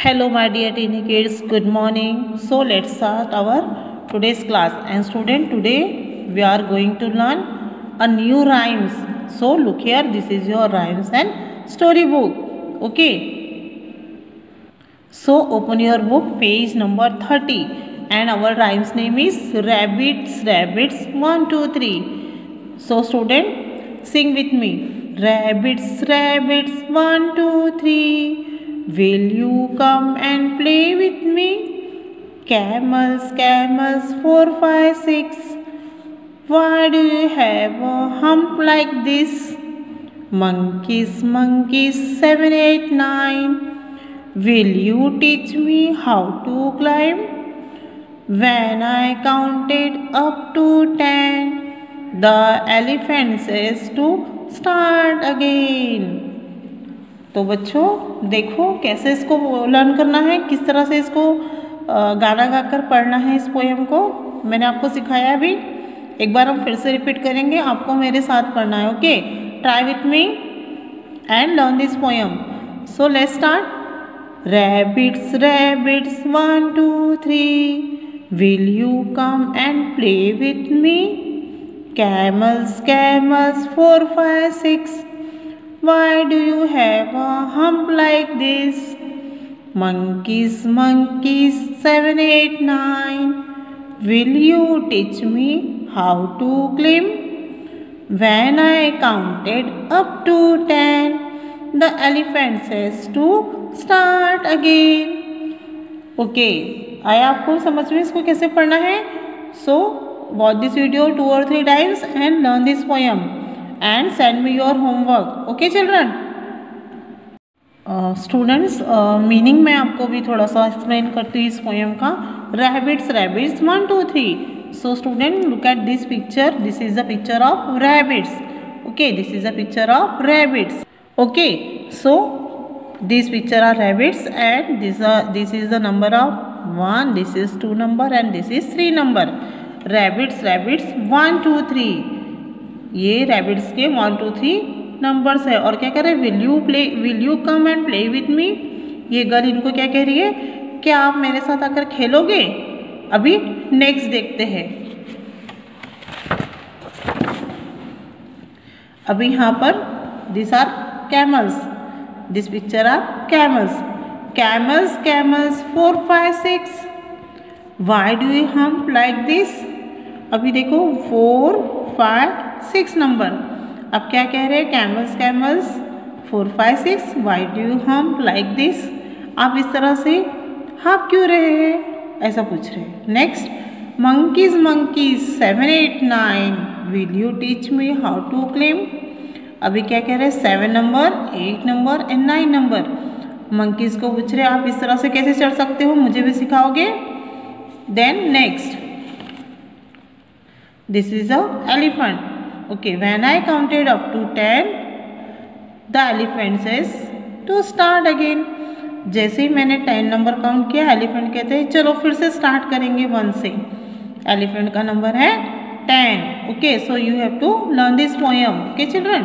Hello my dear teeny kids, good morning. So let's start our today's class. And student, today we are going to learn a new rhymes. So look here, this is your rhymes and story book. Okay. So open your book, page number 30. And our rhymes name is Rabbits, Rabbits, 1, 2, 3. So student, sing with me. Rabbits, rabbits, 1, 2, 3. Will you come and play with me? Camels, camels, four, five, six. Why do you have a hump like this? Monkeys, monkeys, seven, eight, nine. Will you teach me how to climb? When I counted up to ten, the elephant says to start again. तो बच्चों, देखो कैसे इसको learn करना है, किस तरह से इसको गाना गाकर पढ़ना है इस पोएम को। मैंने आपको सिखाया अभी। एक बार हम फिर से रिपीट करेंगे, आपको मेरे साथ पढ़ना है okay try with me and learn this poem so let start rabbits rabbits one two three will you come and play with me camels camels four five six Why do you have a hump like this? Monkeys, monkeys, seven, eight, nine. Will you teach me how to climb? When I counted up to ten, the elephant says to start again. Okay आया आपको समझ में इसको कैसे पढ़ना है so watch this video two और three times and learn this poem and send me your homework. Okay children? Students uh, meaning uh, मैं आपको भी थोड़ा सा एक्सप्लेन करती हूँ इस पोएम का। Rabbits rabbits one two three so student look at this picture this is a picture of rabbits okay this is a picture of rabbits okay so this picture are rabbits and this is the number of one this is two number and this is three number rabbits rabbits one two three ये rabbits के one two three numbers है। और क्या कह रहे हैं? Will you play will you come and play with me ये girl इनको क्या कह रही है? क्या आप मेरे साथ आकर खेलोगे? अभी नेक्स्ट देखते हैं। अभी यहाँ पर this are camels this picture are camels camels camels four five six why do you hump like this अभी देखो फोर फाइव सिक्स नंबर। अब क्या कह रहे हैं? Camels camels. Four five six why do hump like this आप इस तरह से हाँप क्यों रहे हैं? ऐसा पूछ रहे हैं। Next monkeys monkeys seven eight nine will you teach me how to claim अभी क्या कह रहे हैं? Seven number eight number and nine number monkeys को पूछ रहे आप इस तरह से कैसे चढ़ सकते हो? मुझे भी सिखाओगे? Then next this is a elephant okay, when i counted up to 10 the elephant says, to start again. जैसे ही मैंने टेन नंबर काउंट किया एलिफेंट कहते हैं, चलो फिर से स्टार्ट करेंगे वन से. एलिफेंट का नंबर है ten okay so you have to learn this poem okay children